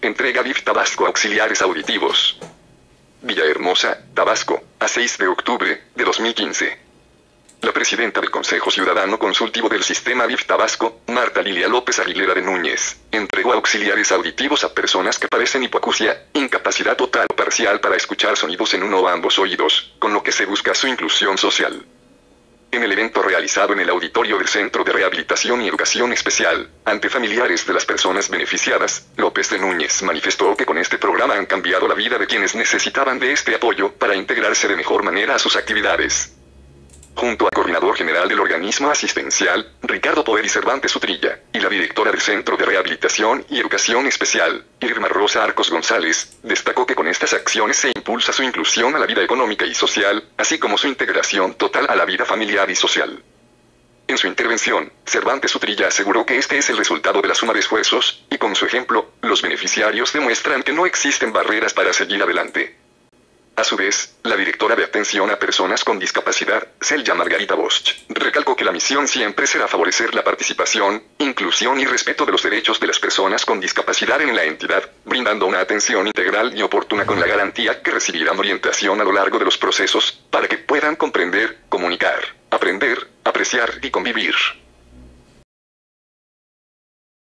Entrega DIF Tabasco Auxiliares Auditivos. Villahermosa, Tabasco, a 6 de octubre de 2015. La presidenta del Consejo Ciudadano Consultivo del Sistema DIF Tabasco, Marta Lilia López Aguilera de Núñez, entregó auxiliares auditivos a personas que padecen hipoacusia, incapacidad total o parcial para escuchar sonidos en uno o ambos oídos, con lo que se busca su inclusión social. En el evento realizado en el auditorio del Centro de Rehabilitación y Educación Especial, ante familiares de las personas beneficiadas, López de Núñez manifestó que con este programa han cambiado la vida de quienes necesitaban de este apoyo para integrarse de mejor manera a sus actividades junto al coordinador general del organismo asistencial, Ricardo Poder y Cervantes Utrilla, y la directora del Centro de Rehabilitación y Educación Especial, Irma Rosa Arcos González, destacó que con estas acciones se impulsa su inclusión a la vida económica y social, así como su integración total a la vida familiar y social. En su intervención, Cervantes Utrilla aseguró que este es el resultado de la suma de esfuerzos, y con su ejemplo, los beneficiarios demuestran que no existen barreras para seguir adelante. A su vez, la directora de atención a personas con discapacidad, Celia Margarita Bosch, recalcó que la misión siempre será favorecer la participación, inclusión y respeto de los derechos de las personas con discapacidad en la entidad, brindando una atención integral y oportuna con la garantía que recibirán orientación a lo largo de los procesos, para que puedan comprender, comunicar, aprender, apreciar y convivir.